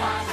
Father.